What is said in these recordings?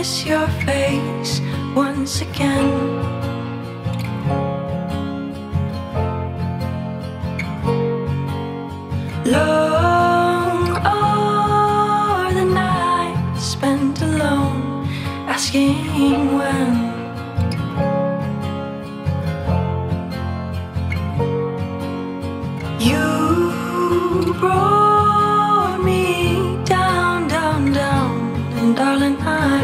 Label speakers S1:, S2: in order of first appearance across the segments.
S1: miss your face once again. Long are the nights spent alone, asking when. You brought me down, down, down, and darling, I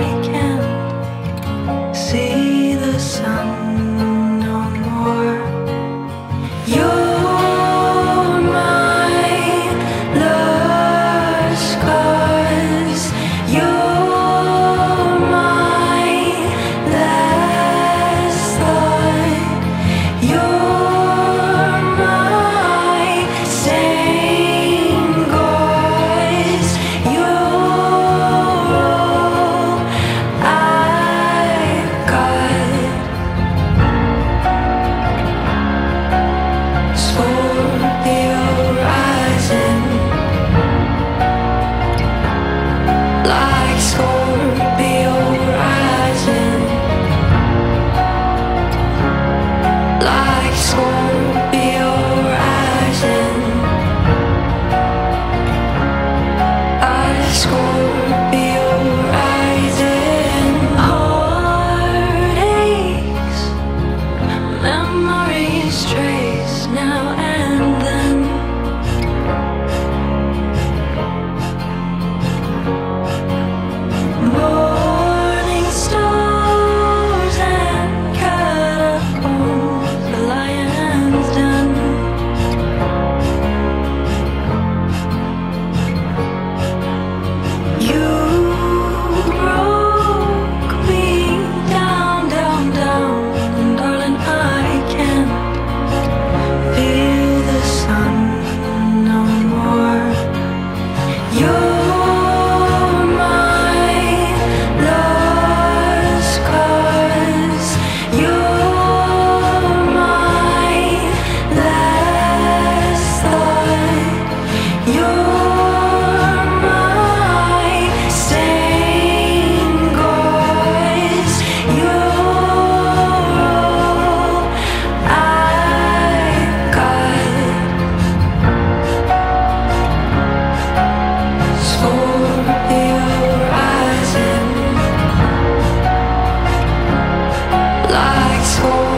S1: before